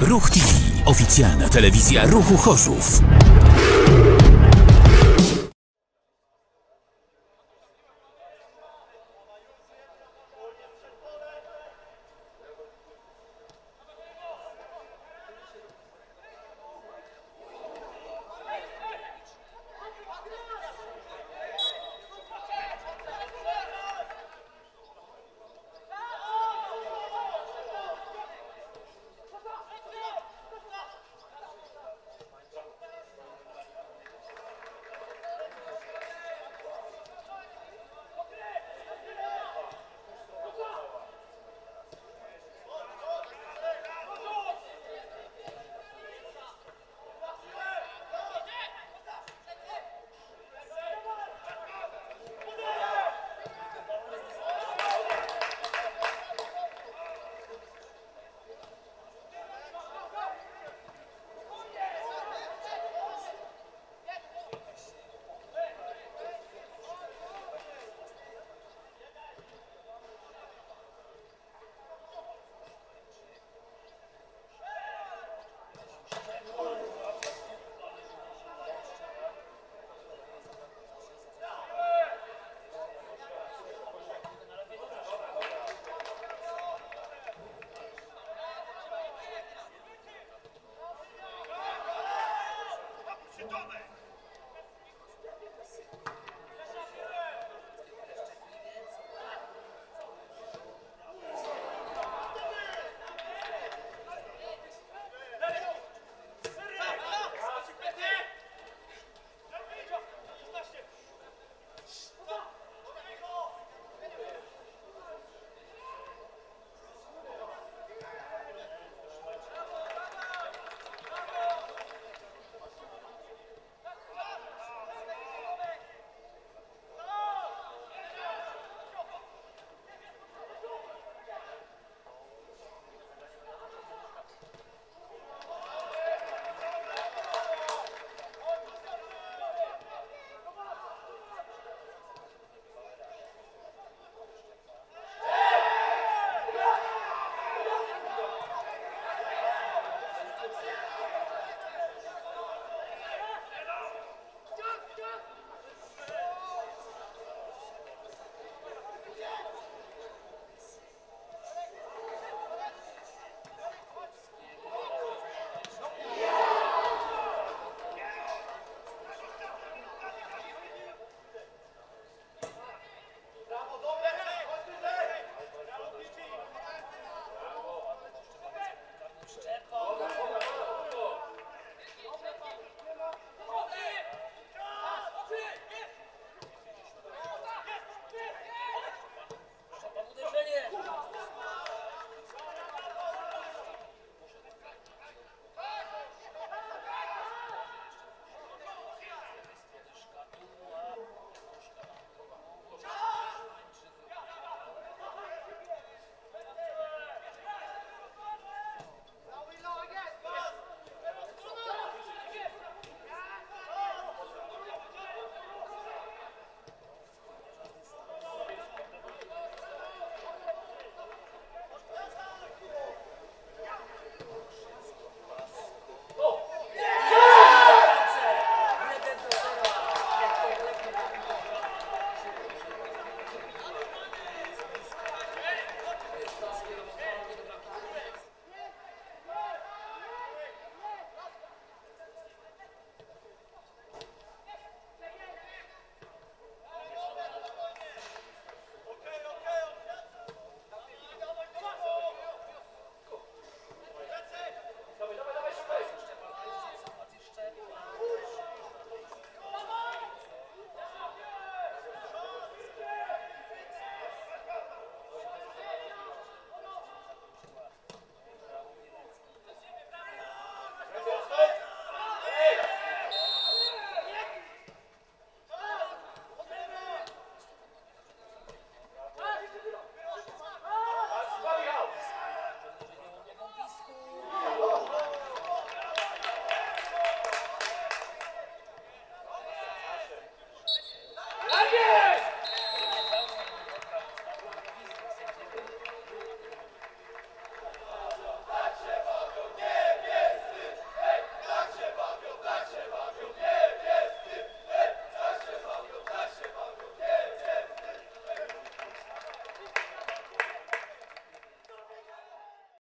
Ruch TV. Oficjalna telewizja Ruchu Chorzów.